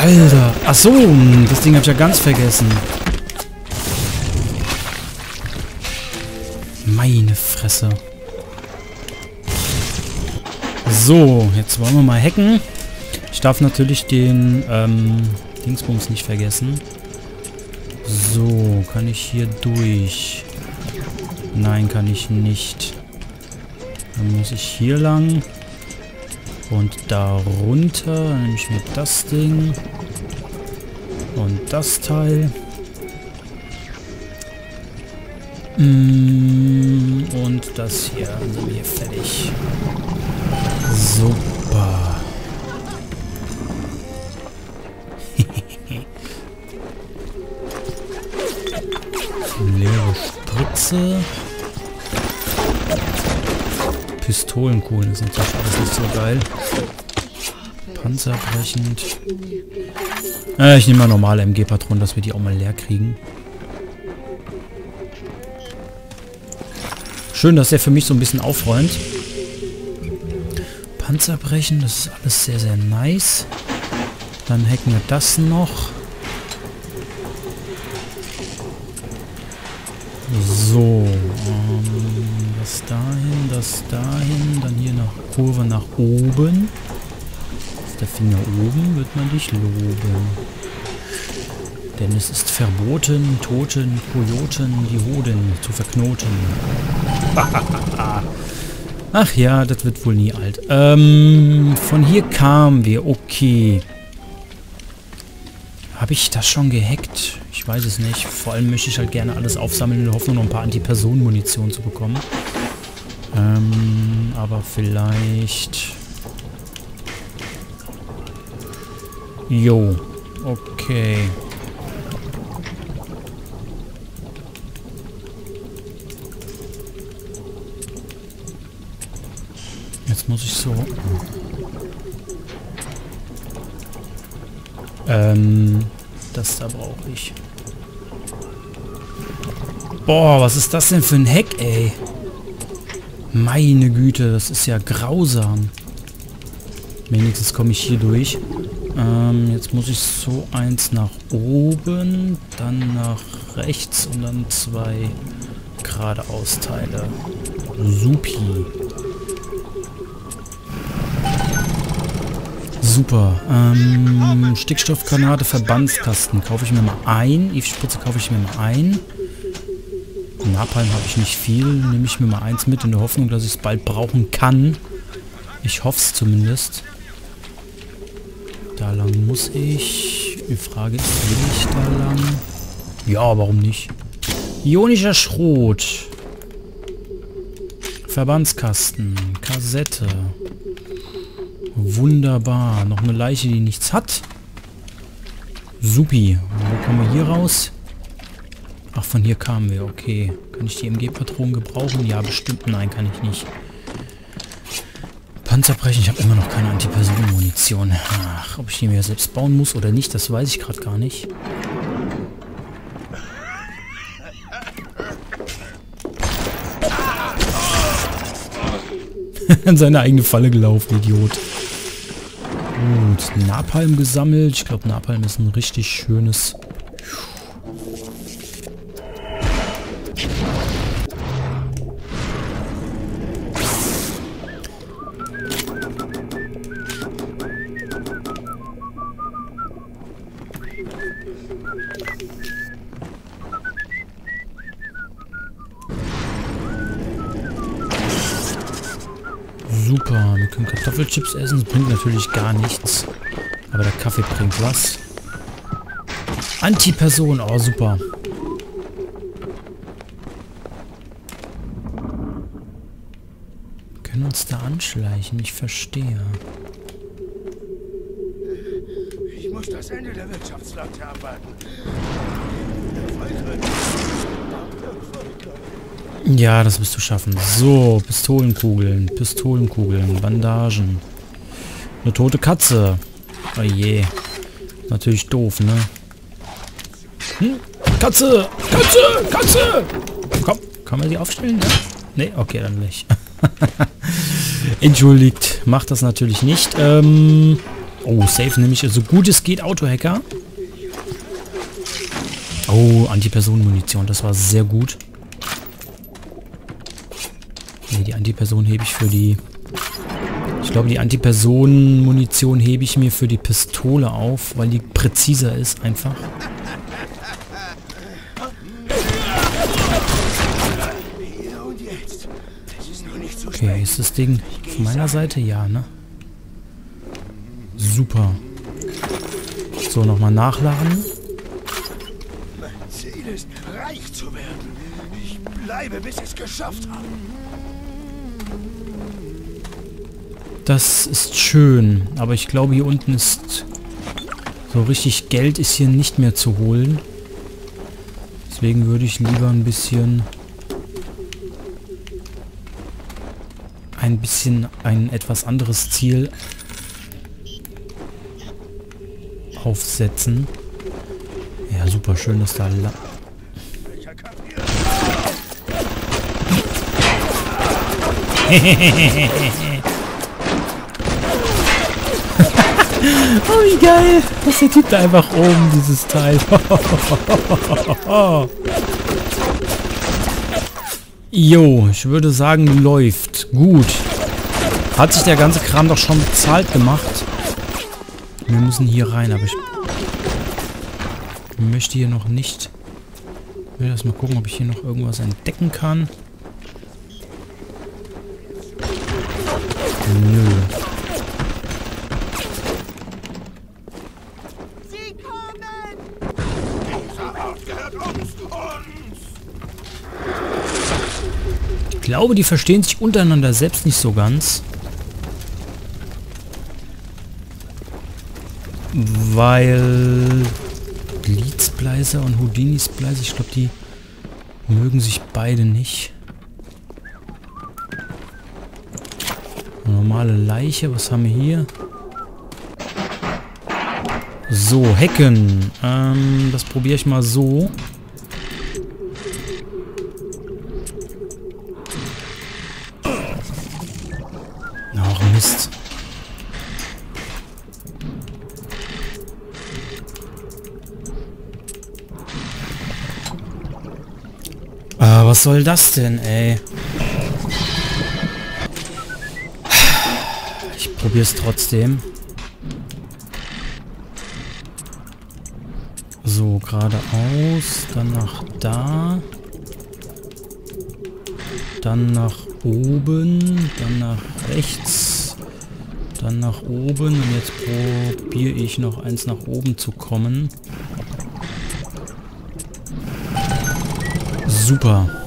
Alter. Ach so, das Ding habe ich ja ganz vergessen. Meine Fresse. So, jetzt wollen wir mal hacken. Ich darf natürlich den ähm, Dingsbums nicht vergessen. So, kann ich hier durch? Nein, kann ich nicht. Dann muss ich hier lang. Und da runter. Dann nehme ich mir das Ding. Und das Teil. Mm, und das hier. Dann sind wir hier fertig. Super. Leere Spritze. Pistolenkugeln ist natürlich alles nicht so geil. Panzerbrechend. Äh, ich nehme mal normale MG-Patronen, dass wir die auch mal leer kriegen. Schön, dass er für mich so ein bisschen aufräumt. Panzerbrechen, das ist alles sehr, sehr nice. Dann hacken wir das noch. So, ähm, das dahin, das dahin, dann hier nach Kurve nach oben. Der Finger oben, wird man dich loben. Denn es ist verboten, Toten, Kojoten, die Hoden zu verknoten. Ach ja, das wird wohl nie alt. Ähm, von hier kamen wir. Okay. Habe ich das schon gehackt? Ich weiß es nicht. Vor allem möchte ich halt gerne alles aufsammeln in der Hoffnung, noch ein paar Anti-Personen-Munition zu bekommen. Ähm, aber vielleicht... Jo. Okay. Jetzt muss ich so... Ähm, das da brauche ich. Boah, was ist das denn für ein Heck, ey? Meine Güte, das ist ja grausam. Wenigstens komme ich hier durch. Ähm, jetzt muss ich so eins nach oben, dann nach rechts und dann zwei geradeaus Teile. Supi. Super. Ähm, Stickstoffgranate, Verbandskasten. Kaufe ich mir mal ein. Eve-Spritze kaufe ich mir mal ein. Napalm habe ich nicht viel. Nehme ich mir mal eins mit in der Hoffnung, dass ich es bald brauchen kann. Ich hoffe es zumindest. Da lang muss ich. Die Frage ist, will ich da lang? Ja, warum nicht? Ionischer Schrot. Verbandskasten. Kassette. Wunderbar. Noch eine Leiche, die nichts hat. Supi. Wo kommen wir hier raus? Ach, von hier kamen wir. Okay. Kann ich die MG-Patronen gebrauchen? Ja, bestimmt. Nein, kann ich nicht. Panzerbrechen. Ich habe immer noch keine Antipersonenmunition. Ach, ob ich die mir selbst bauen muss oder nicht, das weiß ich gerade gar nicht. In seine eigene Falle gelaufen, Idiot. Gut, Napalm gesammelt. Ich glaube, Napalm ist ein richtig schönes... Kartoffelchips essen. Bringt natürlich gar nichts. Aber der Kaffee bringt was. Anti-Person, oh super. Wir können uns da anschleichen, ich verstehe. Ich muss das Ende der Wirtschaftsleute abwarten. Ja, das wirst du schaffen. So, Pistolenkugeln, Pistolenkugeln, Bandagen. Eine tote Katze. Oh je. Natürlich doof, ne? Hm? Katze! Katze! Katze! Komm, kann man die aufstellen? Ja? Ne, okay, dann nicht. Entschuldigt, macht das natürlich nicht. Ähm, Oh, safe nämlich so gut es geht Autohacker. Oh, Antipersonenmunition, das war sehr gut. Ne, die Antiperson hebe ich für die... Ich glaube, die Antipersonenmunition hebe ich mir für die Pistole auf, weil die präziser ist einfach. Okay, ist das Ding von meiner Seite? Ja, ne? Super. So, nochmal nachladen. Mein Ziel ist, reich zu werden. Ich bleibe, bis ich es geschafft habe. Das ist schön, aber ich glaube hier unten ist so richtig Geld ist hier nicht mehr zu holen. Deswegen würde ich lieber ein bisschen ein bisschen ein etwas anderes Ziel aufsetzen. Ja, super schön, dass da oh, wie geil. Das der einfach oben, dieses Teil. jo, ich würde sagen, läuft. Gut. Hat sich der ganze Kram doch schon bezahlt gemacht. Wir müssen hier rein, aber ich möchte hier noch nicht... Ich will erst gucken, ob ich hier noch irgendwas entdecken kann. Glaube, die verstehen sich untereinander selbst nicht so ganz. Weil Leadspleiser und Houdini-Spleiser, ich glaube, die mögen sich beide nicht. Normale Leiche, was haben wir hier? So, Hecken. Ähm, das probiere ich mal so. Was soll das denn, ey? Ich probier's trotzdem. So, geradeaus, dann nach da. Dann nach oben, dann nach rechts, dann nach oben. Und jetzt probiere ich noch eins nach oben zu kommen. Super.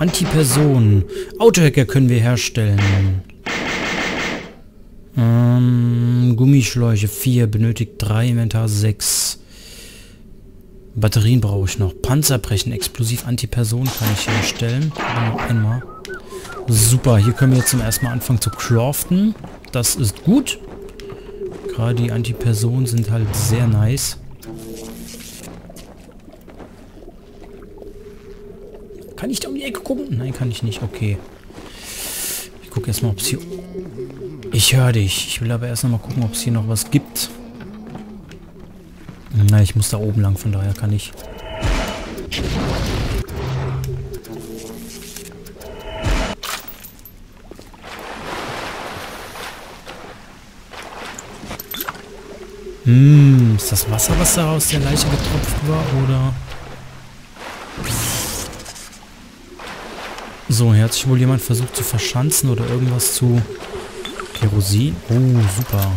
Antiperson. Autohacker können wir herstellen. Ähm, Gummischläuche 4, benötigt 3, Inventar 6. Batterien brauche ich noch. Panzerbrechen, explosiv Antiperson kann ich herstellen. Noch einmal. Super, hier können wir jetzt zum ersten Mal anfangen zu craften. Das ist gut. Gerade die Antipersonen sind halt sehr nice. Kann ich da um die Ecke gucken? Nein, kann ich nicht. Okay. Ich gucke erstmal, ob es hier... Ich höre dich. Ich will aber erst mal gucken, ob es hier noch was gibt. Na, ich muss da oben lang, von daher kann ich... Hm, ist das Wasser, was da aus der Leiche getropft war, oder... So, hier hat sich wohl jemand versucht zu verschanzen oder irgendwas zu... Kerosin? Oh, super.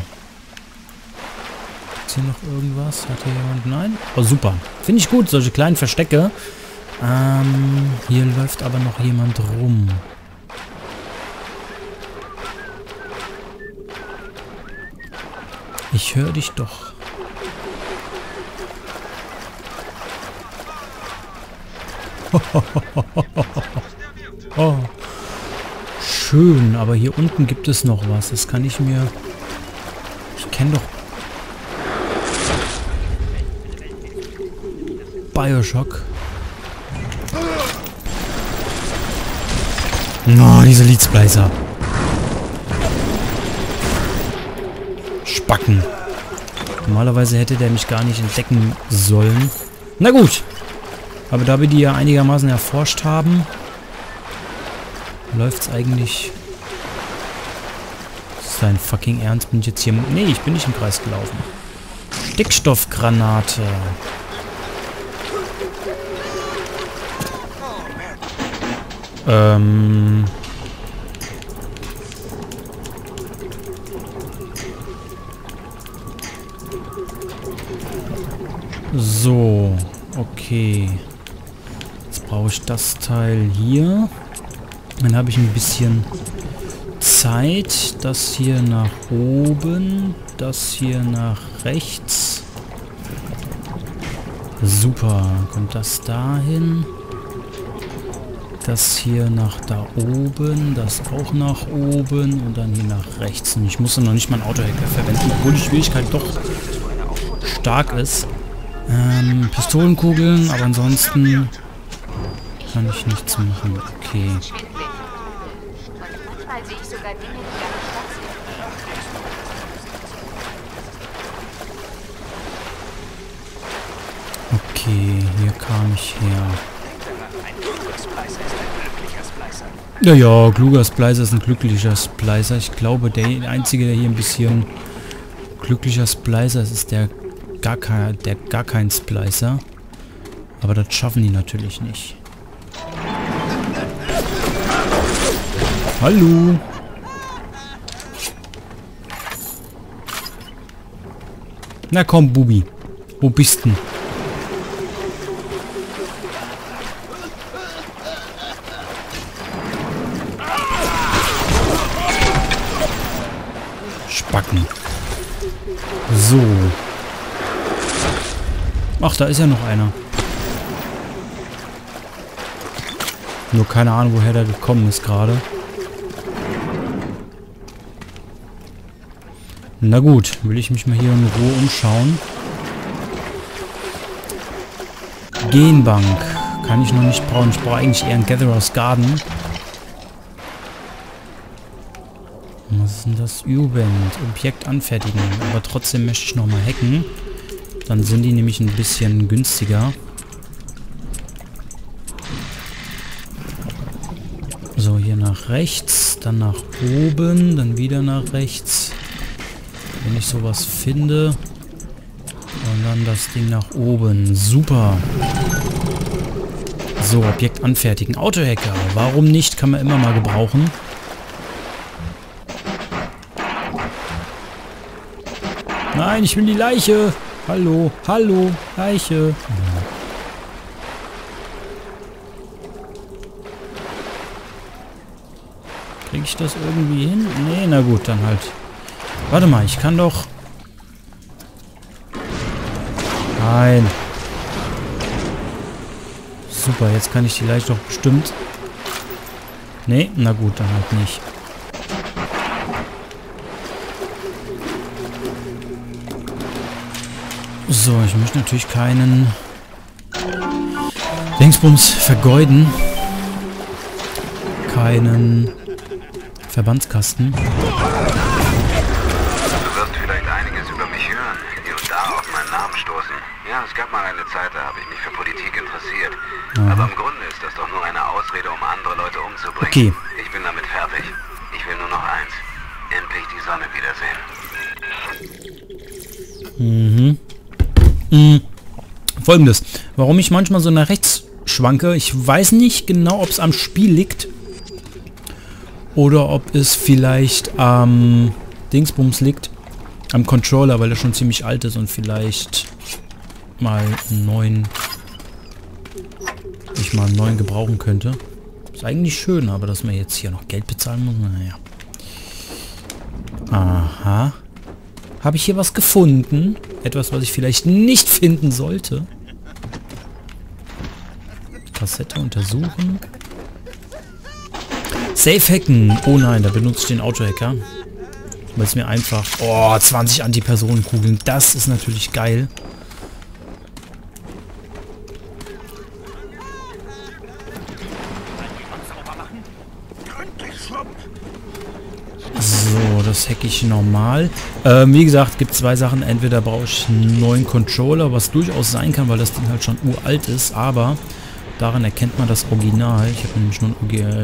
Ist hier noch irgendwas? Hat hier jemand... Nein? Oh, super. Finde ich gut, solche kleinen Verstecke. Ähm, hier läuft aber noch jemand rum. Ich höre dich doch. Oh. Schön, aber hier unten gibt es noch was. Das kann ich mir... Ich kenne doch... Bioshock. Oh, diese Leadsplicer. Spacken. Normalerweise hätte der mich gar nicht entdecken sollen. Na gut. Aber da wir die ja einigermaßen erforscht haben, läuft es eigentlich... Sein fucking Ernst? Bin ich jetzt hier... Nee, ich bin nicht im Kreis gelaufen. Stickstoffgranate. Ähm... So, okay. Jetzt brauche ich das Teil hier. Dann habe ich ein bisschen Zeit. Das hier nach oben. Das hier nach rechts. Super. Kommt das dahin? Das hier nach da oben. Das auch nach oben. Und dann hier nach rechts. Und ich muss noch nicht mal einen Autohacker verwenden, obwohl die Schwierigkeit doch stark ist. Ähm, Pistolenkugeln, aber ansonsten kann ich nichts machen. Okay. Okay, hier kam ich her. Ja, ja, kluger Splicer ist ein glücklicher Splicer. Ich glaube, der Einzige, der hier ein bisschen glücklicher Splicer ist, ist der gar kein, der gar kein Splicer. Aber das schaffen die natürlich nicht. Hallo. Na komm, Bubi. Wo bist du? Spacken. So. Ach, da ist ja noch einer. Nur keine Ahnung, woher der gekommen ist gerade. Na gut, will ich mich mal hier in Ruhe umschauen. Genbank. Kann ich noch nicht brauchen. Ich brauche eigentlich eher ein Gatherer's Garden. Was ist denn das? Uband. Objekt anfertigen. Aber trotzdem möchte ich nochmal hacken. Dann sind die nämlich ein bisschen günstiger. So, hier nach rechts, dann nach oben, dann wieder nach rechts. Wenn ich sowas finde. Und dann das Ding nach oben. Super. So, Objekt anfertigen. Autohacker. Warum nicht? Kann man immer mal gebrauchen. Nein, ich will die Leiche. Hallo, hallo, Leiche. Krieg ich das irgendwie hin? Nee, na gut, dann halt. Warte mal, ich kann doch... Nein. Super, jetzt kann ich die Leiche doch bestimmt... Nee, na gut, dann halt nicht. So, ich möchte natürlich keinen Dingsbums vergeuden. Keinen Verbandskasten. Du wirst vielleicht einiges über mich hören, hier und da auf meinen Namen stoßen. Ja, es gab mal eine Zeit, da habe ich mich für Politik interessiert. Aha. Aber im Grunde ist das doch nur eine Ausrede, um andere Leute umzubringen. Okay. Ich bin damit fertig. Ich will nur noch eins. Endlich die Sonne wiedersehen. Mhm. Mh, Folgendes. Warum ich manchmal so nach rechts schwanke, ich weiß nicht genau, ob es am Spiel liegt. Oder ob es vielleicht am Dingsbums liegt. Am Controller, weil er schon ziemlich alt ist und vielleicht mal einen neuen ich mal einen neuen gebrauchen könnte. Ist eigentlich schön, aber dass man jetzt hier noch Geld bezahlen muss, naja. Aha. Habe ich hier was gefunden? Etwas, was ich vielleicht nicht finden sollte. Kassette untersuchen. Safe hacken. Oh nein, da benutze ich den Autohacker. Weil es mir einfach... Oh, 20 Antipersonenkugeln. Das ist natürlich geil. So, das hack ich normal. Ähm, wie gesagt, gibt zwei Sachen. Entweder brauche ich einen neuen Controller, was durchaus sein kann, weil das Ding halt schon uralt ist, aber daran erkennt man das Original. Ich habe nämlich nur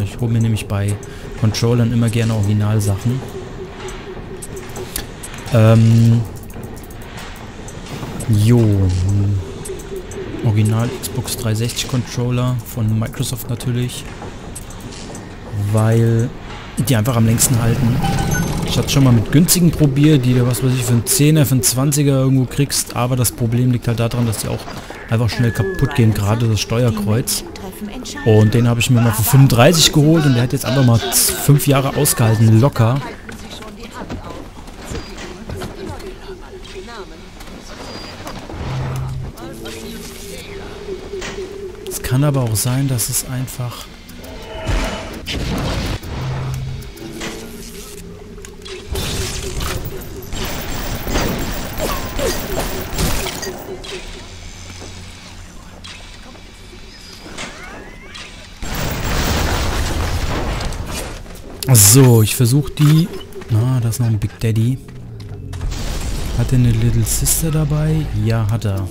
ich hole mir nämlich bei Controllern immer gerne Originalsachen. Ähm, jo. Original Xbox 360 Controller von Microsoft natürlich. Weil die einfach am längsten halten. Ich hatte schon mal mit günstigen probiert, die du was weiß ich für einen 10er, für einen 20er irgendwo kriegst, aber das Problem liegt halt daran, dass die auch einfach schnell kaputt gehen, gerade das Steuerkreuz. Und den habe ich mir mal für 35 geholt und der hat jetzt einfach mal 5 Jahre ausgehalten, locker. Es kann aber auch sein, dass es einfach So, ich versuche die... Na, da ist noch ein Big Daddy. Hat er eine Little Sister dabei? Ja, hat er.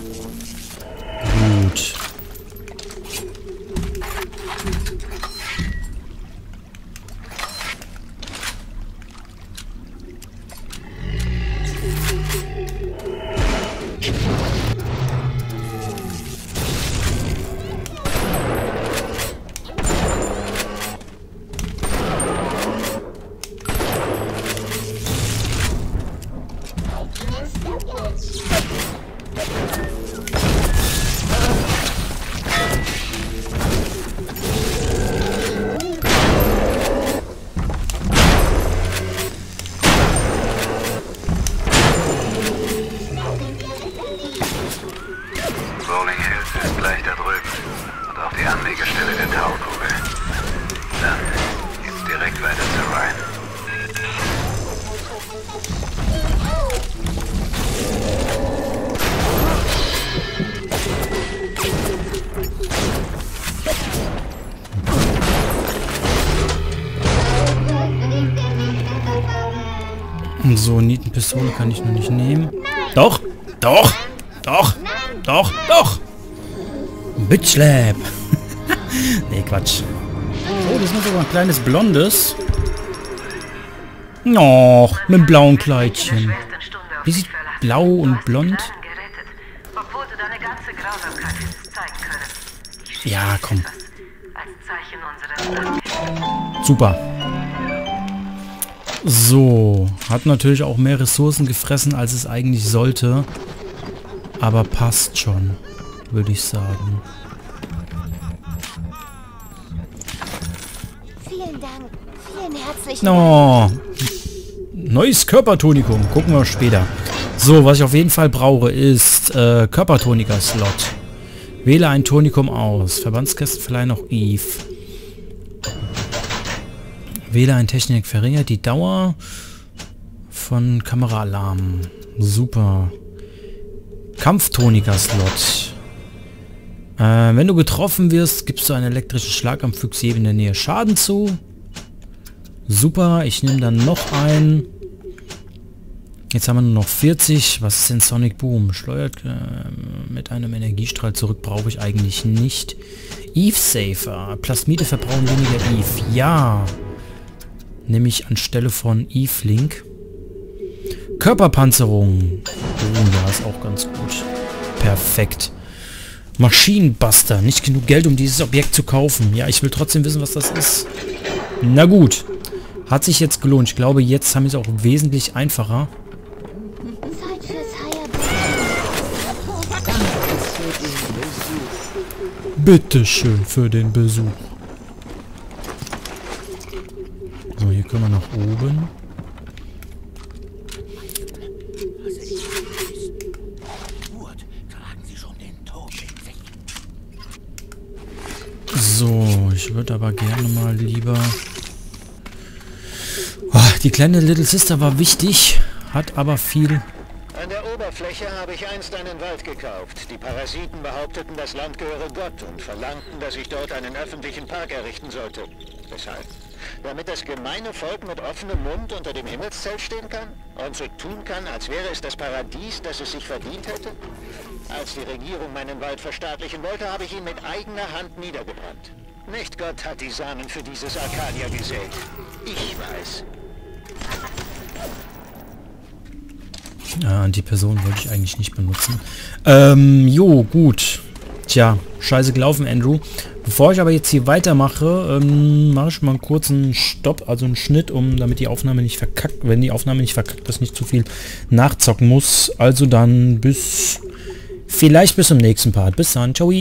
So, Nietenpistole kann ich noch nicht nehmen. Doch, doch, doch, doch, doch. Bitchlap. nee, Quatsch. Oh, das ist noch sogar ein kleines blondes. Oh, mit einem blauen Kleidchen. Wie sieht blau und blond? Ja, komm. Super. So, hat natürlich auch mehr Ressourcen gefressen, als es eigentlich sollte. Aber passt schon, würde ich sagen. Vielen Dank. Vielen herzlichen oh. Neues Körpertonikum. Gucken wir später. So, was ich auf jeden Fall brauche, ist äh, Körpertoniker-Slot. Wähle ein Tonikum aus. Verbandskästen verleihen noch Eve. Wähle ein Technik verringert die Dauer von Kameraalarm. Super. Kampftoniker-Slot. Äh, wenn du getroffen wirst, gibst du einen elektrischen Schlag am Füchse in der Nähe Schaden zu. Super, ich nehme dann noch ein. Jetzt haben wir nur noch 40. Was ist denn Sonic Boom? Steuert äh, mit einem Energiestrahl zurück, brauche ich eigentlich nicht. Eve Safer. Plasmide verbrauchen weniger Eve. Ja. Nämlich anstelle von E-Flink. Körperpanzerung. Oh, ja, ist auch ganz gut. Perfekt. Maschinenbuster. Nicht genug Geld, um dieses Objekt zu kaufen. Ja, ich will trotzdem wissen, was das ist. Na gut. Hat sich jetzt gelohnt. Ich glaube, jetzt haben wir es auch wesentlich einfacher. Bitteschön für den Besuch. So, hier können wir nach oben. So, ich würde aber gerne mal lieber... Oh, die kleine Little Sister war wichtig, hat aber viel... An der Oberfläche habe ich einst einen Wald gekauft. Die Parasiten behaupteten, das Land gehöre Gott und verlangten, dass ich dort einen öffentlichen Park errichten sollte. Weshalb? Damit das gemeine Volk mit offenem Mund unter dem Himmelszelt stehen kann? Und so tun kann, als wäre es das Paradies, das es sich verdient hätte? Als die Regierung meinen Wald verstaatlichen wollte, habe ich ihn mit eigener Hand niedergebrannt. Nicht Gott hat die Samen für dieses Arcadia gesät. Ich weiß. Ja, die Person wollte ich eigentlich nicht benutzen. Ähm, jo, gut. Tja, scheiße gelaufen, Andrew. Bevor ich aber jetzt hier weitermache, ähm, mache ich mal einen kurzen Stopp, also einen Schnitt, um damit die Aufnahme nicht verkackt, wenn die Aufnahme nicht verkackt, dass nicht zu viel nachzocken muss. Also dann bis, vielleicht bis zum nächsten Part. Bis dann, ciao.